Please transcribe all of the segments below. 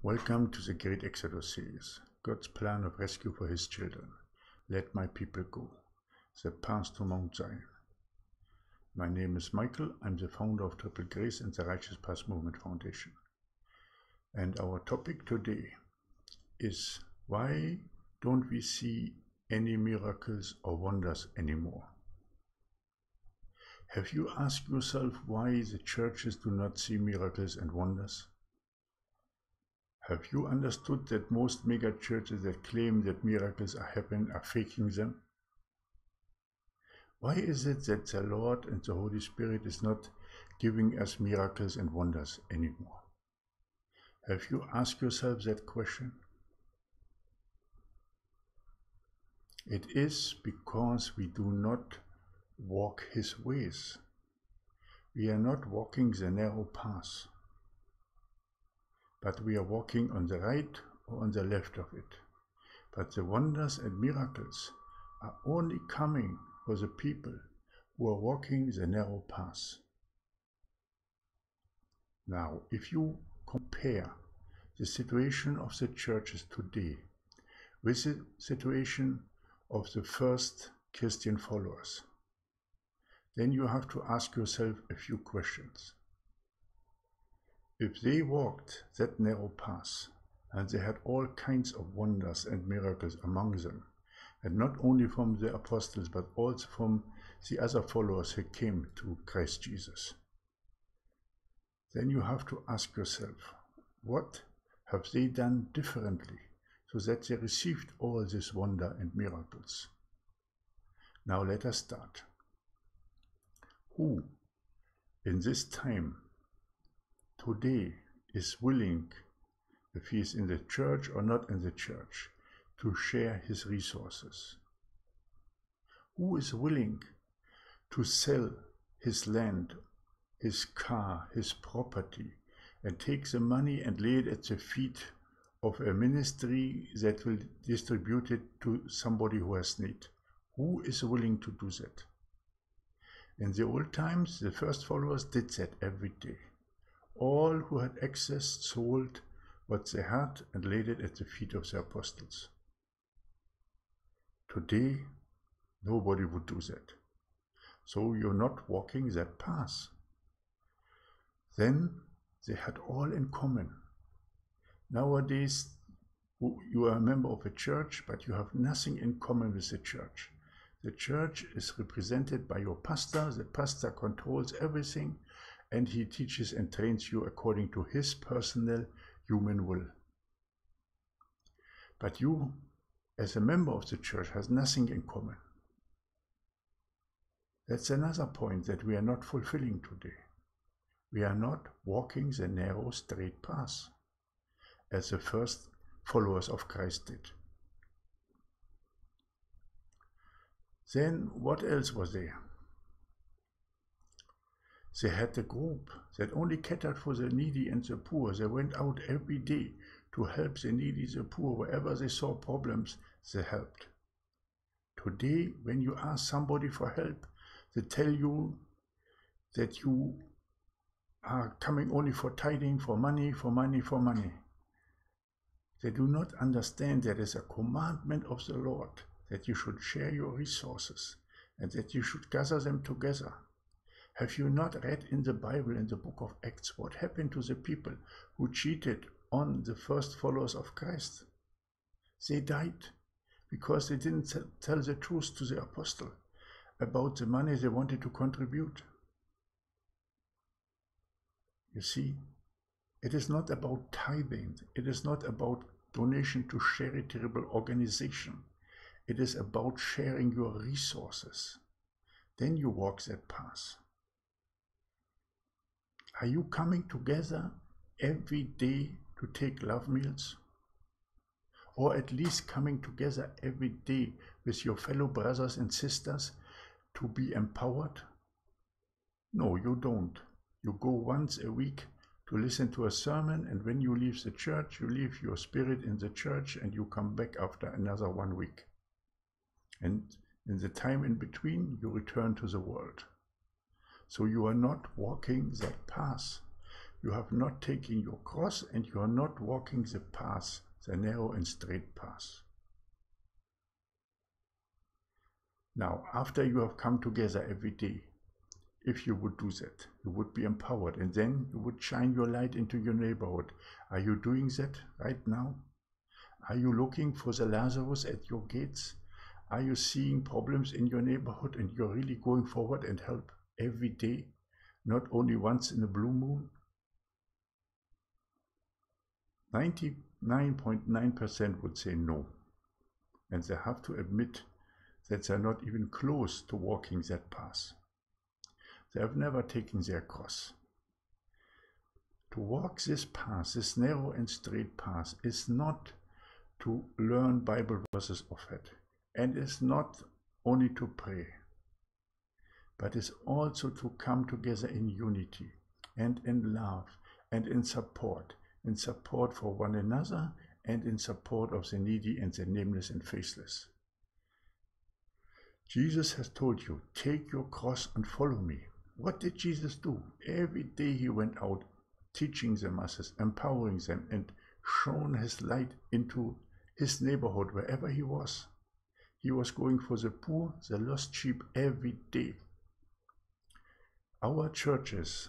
Welcome to the Great Exodus series, God's plan of rescue for his children. Let my people go. The path to Mount Zion. My name is Michael. I'm the founder of Triple Grace and the Righteous Path Movement Foundation. And our topic today is why don't we see any miracles or wonders anymore? Have you asked yourself why the churches do not see miracles and wonders? Have you understood that most mega churches that claim that miracles are happening are faking them? Why is it that the Lord and the Holy Spirit is not giving us miracles and wonders anymore? Have you asked yourself that question? It is because we do not walk His ways. We are not walking the narrow path but we are walking on the right or on the left of it. But the wonders and miracles are only coming for the people who are walking the narrow path. Now, if you compare the situation of the churches today with the situation of the first Christian followers, then you have to ask yourself a few questions. If they walked that narrow path, and they had all kinds of wonders and miracles among them, and not only from the apostles, but also from the other followers who came to Christ Jesus, then you have to ask yourself, what have they done differently so that they received all this wonder and miracles? Now let us start. Who in this time today is willing, if he is in the church or not in the church, to share his resources? Who is willing to sell his land, his car, his property, and take the money and lay it at the feet of a ministry that will distribute it to somebody who has need? Who is willing to do that? In the old times, the first followers did that every day. All who had access sold what they had and laid it at the feet of the apostles. Today, nobody would do that. So you're not walking that path. Then they had all in common. Nowadays, you are a member of a church, but you have nothing in common with the church. The church is represented by your pastor. The pastor controls everything and he teaches and trains you according to his personal human will. But you, as a member of the church, has nothing in common. That's another point that we are not fulfilling today. We are not walking the narrow, straight path, as the first followers of Christ did. Then what else was there? They had a group that only catered for the needy and the poor. They went out every day to help the needy, the poor. Wherever they saw problems, they helped. Today, when you ask somebody for help, they tell you that you are coming only for tithing, for money, for money, for money. They do not understand that it's a commandment of the Lord that you should share your resources and that you should gather them together have you not read in the Bible, in the book of Acts, what happened to the people who cheated on the first followers of Christ? They died because they didn't tell the truth to the apostle about the money they wanted to contribute. You see, it is not about tithing. It is not about donation to charitable organization. It is about sharing your resources. Then you walk that path. Are you coming together every day to take love meals? Or at least coming together every day with your fellow brothers and sisters to be empowered? No, you don't. You go once a week to listen to a sermon, and when you leave the church, you leave your spirit in the church and you come back after another one week. And in the time in between, you return to the world. So you are not walking that path you have not taken your cross and you are not walking the path, the narrow and straight path. Now, after you have come together every day, if you would do that, you would be empowered and then you would shine your light into your neighborhood. Are you doing that right now? Are you looking for the Lazarus at your gates? Are you seeing problems in your neighborhood and you're really going forward and help every day, not only once in a blue moon? 99.9% would say no. And they have to admit that they're not even close to walking that path. They have never taken their cross. To walk this path, this narrow and straight path, is not to learn Bible verses of it, and is not only to pray, but is also to come together in unity and in love and in support, in support for one another and in support of the needy and the nameless and faceless. Jesus has told you, take your cross and follow me. What did Jesus do? Every day he went out teaching the masses, empowering them, and shone his light into his neighborhood wherever he was. He was going for the poor, the lost sheep every day. Our churches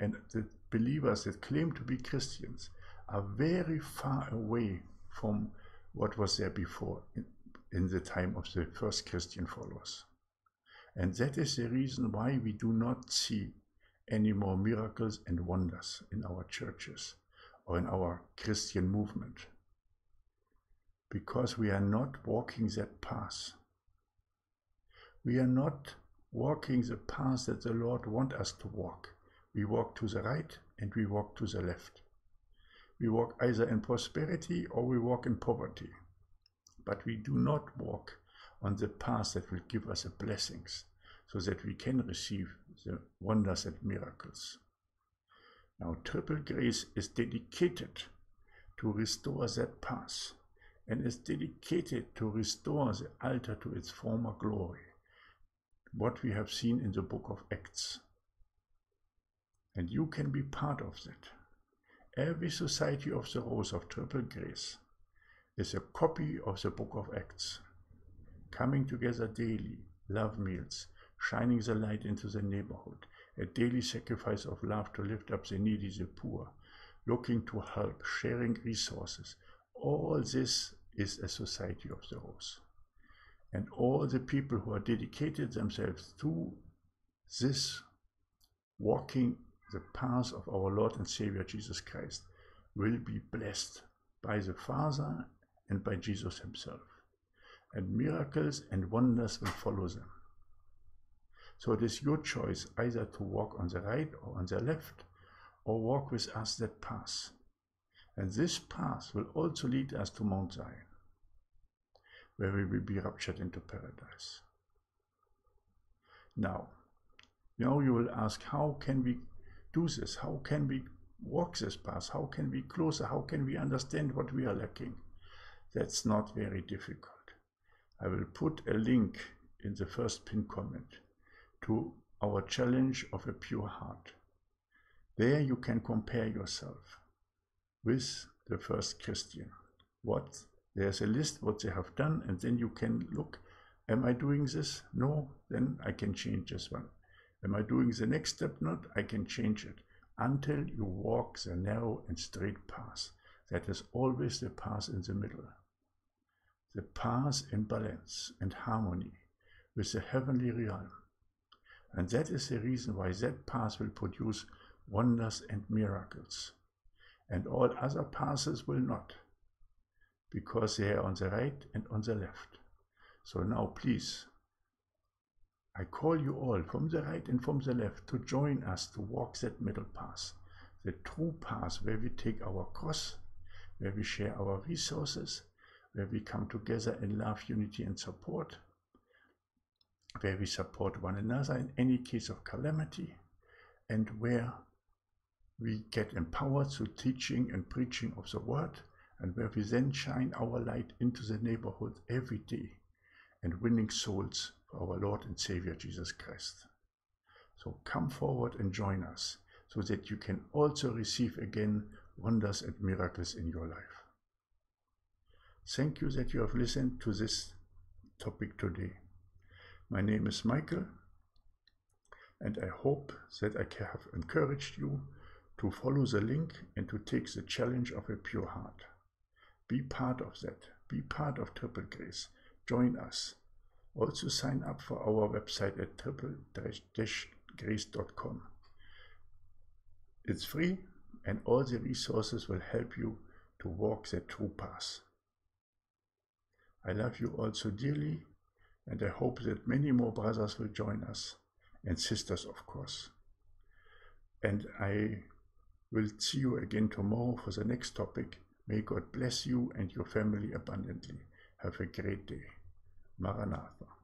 and the believers that claim to be Christians are very far away from what was there before in, in the time of the first Christian followers. And that is the reason why we do not see any more miracles and wonders in our churches or in our Christian movement. Because we are not walking that path. We are not walking the path that the Lord wants us to walk. We walk to the right and we walk to the left. We walk either in prosperity or we walk in poverty. But we do not walk on the path that will give us the blessings so that we can receive the wonders and miracles. Now, triple grace is dedicated to restore that path and is dedicated to restore the altar to its former glory, what we have seen in the book of Acts. And you can be part of that. Every Society of the Rose of Triple Grace is a copy of the book of Acts, coming together daily, love meals, shining the light into the neighborhood, a daily sacrifice of love to lift up the needy, the poor, looking to help, sharing resources. All this is a society of the rose. And all the people who are dedicated themselves to this walking the path of our Lord and Savior Jesus Christ will be blessed by the Father and by Jesus himself. And miracles and wonders will follow them. So it is your choice either to walk on the right or on the left, or walk with us that path. And this path will also lead us to Mount Zion, where we will be raptured into paradise. Now, now you will ask, how can we do this? How can we walk this path? How can we closer? How can we understand what we are lacking? That's not very difficult. I will put a link in the first pin comment to our challenge of a pure heart. There you can compare yourself with the first Christian. What there's a list what they have done, and then you can look. Am I doing this? No, then I can change this one. Am I doing the next step? Not, I can change it until you walk the narrow and straight path. That is always the path in the middle. The path in balance and harmony with the heavenly realm and that is the reason why that path will produce wonders and miracles. And all other paths will not, because they are on the right and on the left. So now please, I call you all from the right and from the left to join us to walk that middle path, the true path where we take our cross, where we share our resources, where we come together in love, unity, and support, where we support one another in any case of calamity, and where we get empowered through teaching and preaching of the word, and where we then shine our light into the neighborhood every day and winning souls for our Lord and Savior Jesus Christ. So come forward and join us. so that you can also receive again wonders and miracles in your life. Thank you that you have listened to this topic today. My name is Michael, and I hope that I have encouraged you to follow the link and to take the challenge of a pure heart. Be part of that. Be part of Triple Grace. Join us. Also sign up for our website at triple-grace.com. It's free and all the resources will help you to walk the true path. I love you all so dearly and I hope that many more brothers will join us and sisters, of course. And I will see you again tomorrow for the next topic. May God bless you and your family abundantly. Have a great day. Maranatha.